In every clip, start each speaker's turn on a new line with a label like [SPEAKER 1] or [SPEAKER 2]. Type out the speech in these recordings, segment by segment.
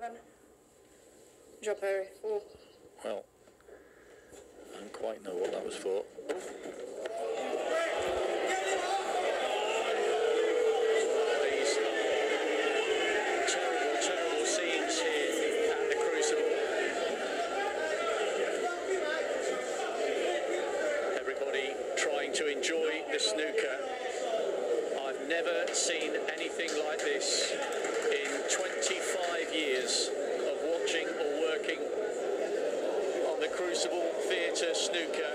[SPEAKER 1] Seven. Joe Perry. Four.
[SPEAKER 2] Well, I don't quite know what that was for.
[SPEAKER 3] These terrible, terrible scenes here at the Crucible. Everybody trying to enjoy the snooker. I've never seen anything like this in 25 years of watching or working on the Crucible Theatre snooker.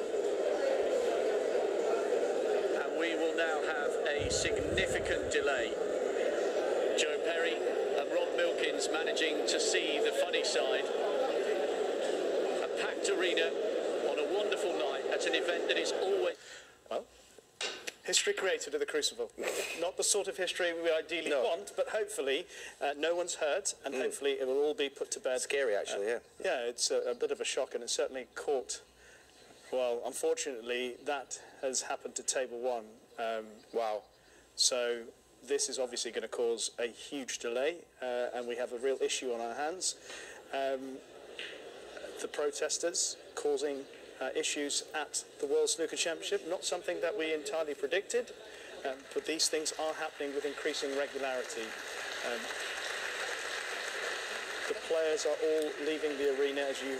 [SPEAKER 3] And we will now have a significant delay. Joe Perry and Rob Milkins managing to see the funny side. A packed arena on a wonderful night at an event that is always.
[SPEAKER 4] Well, history created at the Crucible. Not the sort of history we ideally
[SPEAKER 5] No.
[SPEAKER 4] want, but hopefully uh, no one's hurt, and hopefully it will all be put to bed.
[SPEAKER 5] Scary, actually, yeah.
[SPEAKER 4] Yeah, it's a, a bit of a shock, and it certainly caught. Well, unfortunately, that has happened to Table One. Um, wow. So this is obviously going to cause a huge delay, uh, and we have a real issue on our hands. Um, the protesters causing uh, issues at the World Snooker Championship, not something that we entirely predicted, um, but these things are happening with increasing regularity. Um, the players are all leaving the arena, as you